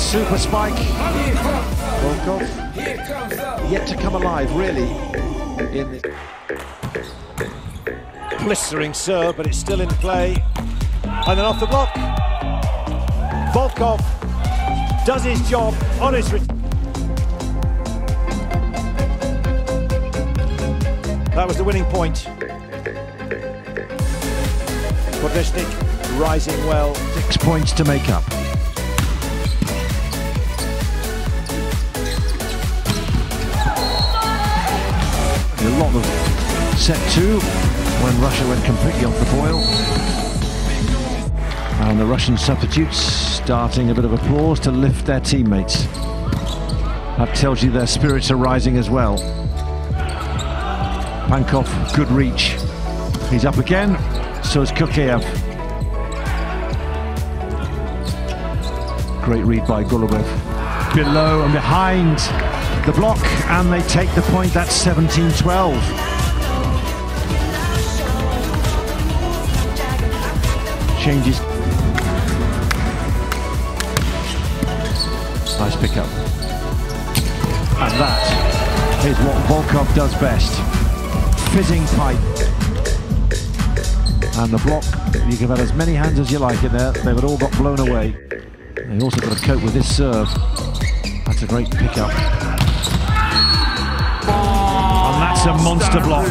super spike. Volkov yet to come alive, really, in the blistering serve, but it's still in play. And then off the block, Volkov does his job on his. return. That was the winning point. Podveshnik rising well. Six points to make up. Lot of set two when Russia went completely off the boil. And the Russian substitutes starting a bit of applause to lift their teammates. That tells you their spirits are rising as well. Pankov, good reach. He's up again, so is Kurkaev. Great read by Golubev. Below and behind the block, and they take the point. That's 17-12. Changes. Nice pickup. And that is what Volkov does best. Fizzing pipe. And the block, you can have as many hands as you like in there, they've all got blown away. They also got to cope with this serve. That's a great pickup. That's a monster block.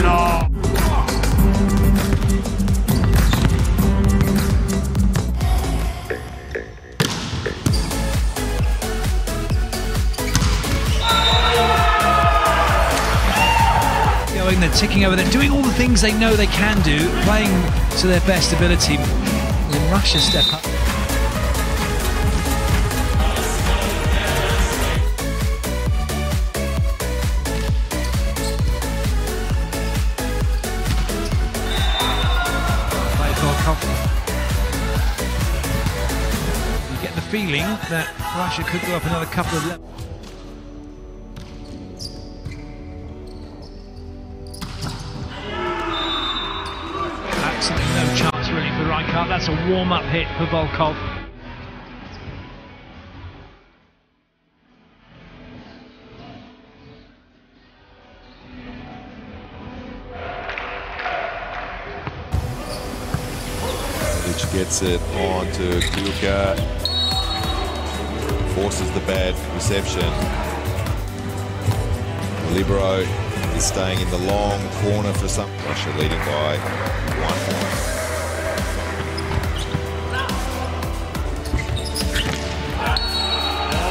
Going, they're ticking over, they're doing all the things they know they can do, playing to their best ability. Russia step up. You get the feeling that Russia could go up another couple of levels. Absolutely no chance really for Rijkaard. That's a warm-up hit for Volkov. Gets it on to Kuka. Forces the bad reception. Libero is staying in the long corner for some. Russia leading by one.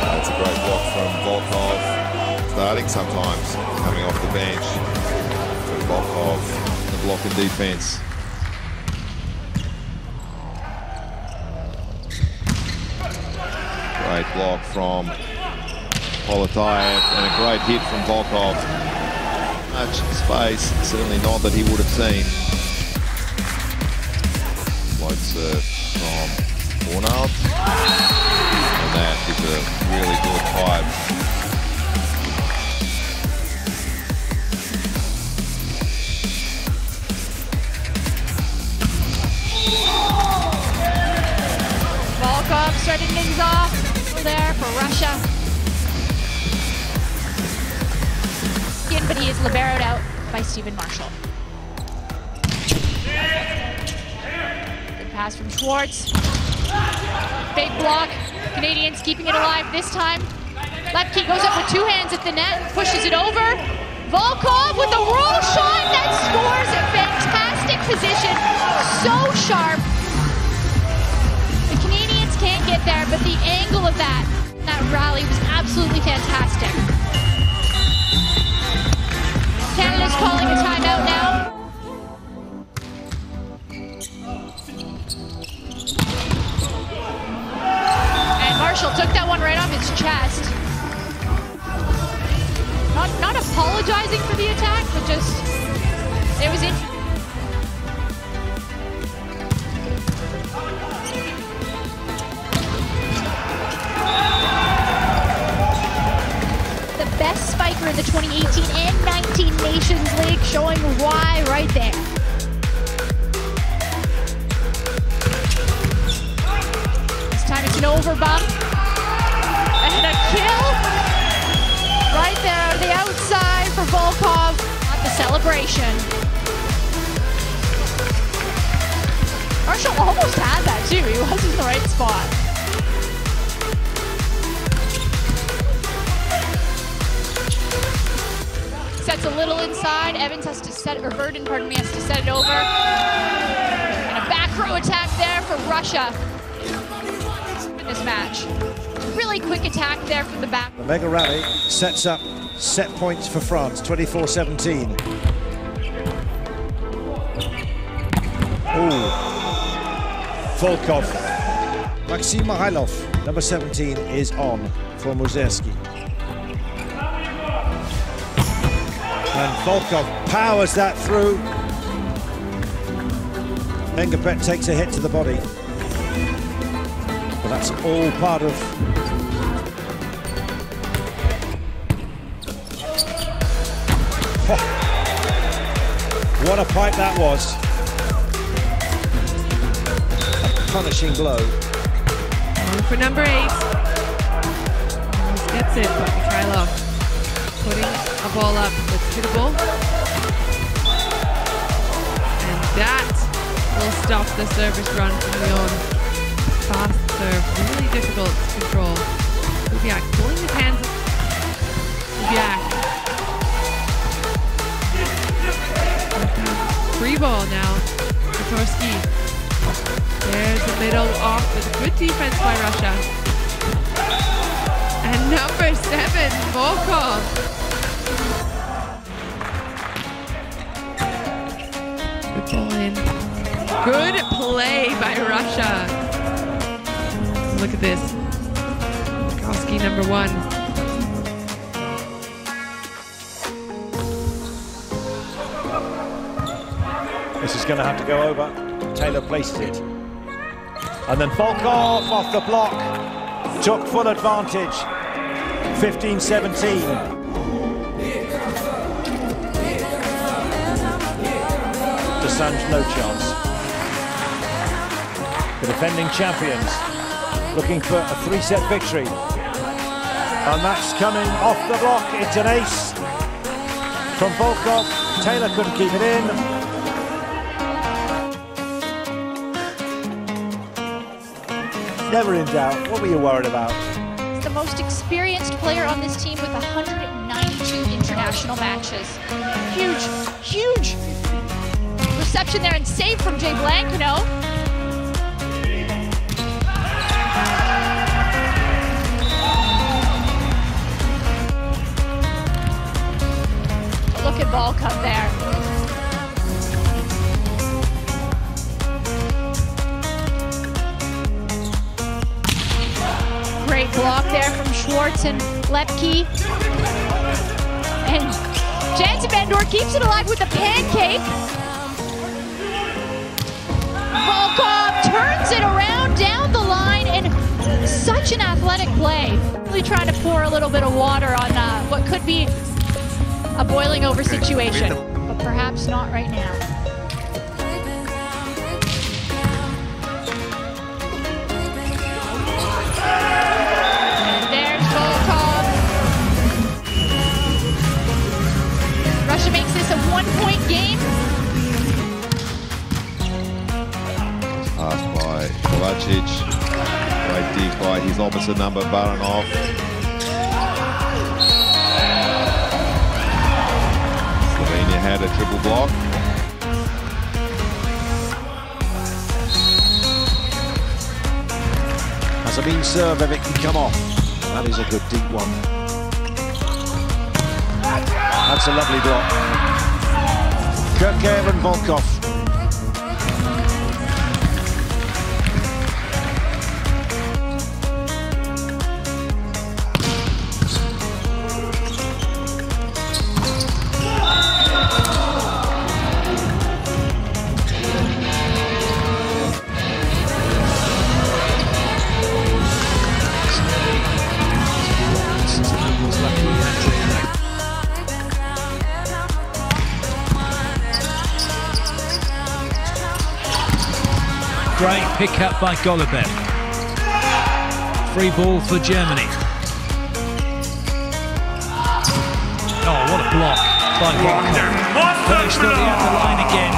That's a great block from Volkov. Starting sometimes, coming off the bench. Volkov, the block in defense. Great block from Poletayev and a great hit from Volkov. Much space, certainly not that he would have seen. Float serve from Fornald. And that is a really good pipe. For Russia. But he is liberoed out by Stephen Marshall. Good pass from Szwarc. Big block. Canadians keeping it alive this time. Loeppky goes up with two hands at the net, pushes it over. Volkov with a roll shot that scores a fantastic position. So sharp. The Canadians can't get there, but the angle of that, fantastic. Over bump. And a kill right there on the outside for Volkov at the celebration. Marshall almost had that too. He was in the right spot. Sets a little inside. Evans has to set, or Verdon, pardon me, has to set it over. And a back row attack there for Russia this match. Really quick attack there from the back. The mega rally sets up set points for France, 24-17. Ooh. Volkov. Maxim Mikhailov, number 17, is on for Muserskiy. And Volkov powers that through. Ngapeth takes a hit to the body. But that's all part of What a pipe that was. A punishing blow. Going for number eight. Almost gets it, but Mikhailov putting a ball up that's hittable. And that will stop the service run from Lyon. Fast serve, really difficult to control. Kubiak pulling his hands. Kubiak Free ball now for Torski. There's the middle off with good defense by Russia. And number seven, Volkov. Good ball in. Good play by Russia. Look at this. Koski number one. This is going to have to go over. Taylor places it. And then Volkov off the block. Took full advantage. 15-17. Desange no chance. The defending champions looking for a three-set victory. And that's coming off the block. It's an ace from Volkov. Taylor couldn't keep it in. Never in doubt. What were you worried about? The most experienced player on this team with 192 international matches. Huge, huge reception there and save from Jay Blankenau. Look at Volkov there. Great block there from Szwarc and Loeppky. And Jansen Van Doorn keeps it alive with a pancake. Volkov turns it around down the line and such an athletic play. Really trying to pour a little bit of water on uh, what could be a boiling over situation, but perhaps not right now. Russia makes this a one-point game. Pass by Kovacic. Great dig by his opposite number, Baranov. Had a triple block. Has a been serve if it can come off. That is a good deep one. That's a lovely block. Kurkaev and Volkov. pick up by Golubev. Free ball for Germany. Oh, what a block by Volkov. Pushed on the other line again.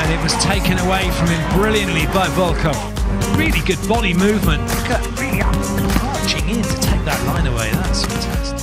And it was taken away from him brilliantly by Volkov. Really good body movement. Look really marching in to take that line away. That's fantastic.